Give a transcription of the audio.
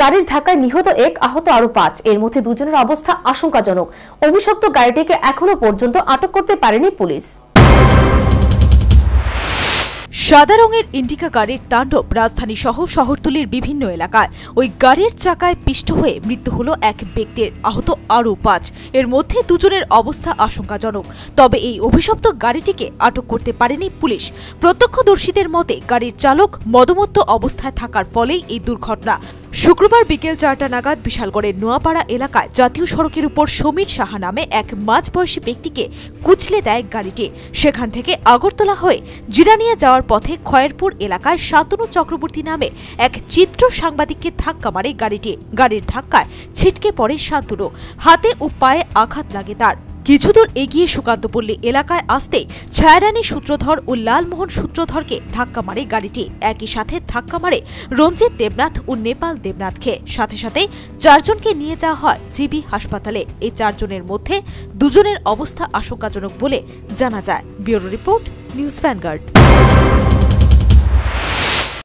গাড়ির ধাক্কায় নিহত এক আহত আরও পাঁচ। এর মধ্যে দুজনের অবস্থা আশঙ্কাজনক। অভিশপ্ত গাড়িটিকে এখনও পর্যন্ত আটক করতে পারেনি পুলিশ। সাদা রঙের ইন্ডিকা গাড়ির তাণ্ডব রাজধানী সহ শহরতলির বিভিন্ন এলাকায়। ওই গাড়ির চাকায় পিষ্ট হয়ে মৃত্যু হলো এক ব্যক্তির, আহত আরও পাঁচ। এর মধ্যে দুজনের অবস্থা আশঙ্কাজনক। তবে এই অভিশপ্ত গাড়িটিকে আটক করতে পারেনি পুলিশ। প্রত্যক্ষদর্শীদের মতে, গাড়ির চালক মদমত্ত অবস্থায় থাকার ফলেই এই দুর্ঘটনা। শুক্রবার বিকেল চারটা নাগাদ বিশালগড়ের নোয়াপাড়া এলাকায় জাতীয় সড়কের উপর সমীর সাহা নামে এক মাঝবয়সী ব্যক্তিকে কুচলে দেয় গাড়িটি। সেখান থেকে আগরতলা হয়ে জিরানিয়া যাওয়ার পথে খয়েরপুর এলাকায় শান্তনু চক্রবর্তী নামে এক চিত্র সাংবাদিককে ধাক্কা মারে গাড়িটি। গাড়ির ধাক্কায় ছিটকে পড়ে শান্তনু। হাতে ও পায়ে আঘাত লাগে তার। কিছুদূর এগিয়ে সুকান্তপল্লী এলাকায় আসতে ছায়ারানী সূত্রধর ও লালমোহন সূত্রধরকে ধাক্কা মারে গাড়িটি। একই সাথে ধাক্কা মারে রঞ্জিত দেবনাথ ও নেপাল দেবনাথকে। সাথে সাথে চারজনকে নিয়ে যাওয়া হয় জিবি হাসপাতালে। এই চারজনের মধ্যে দুজনের অবস্থা আশঙ্কাজনক বলে জানা যায়। Bureau report, news Vanguard.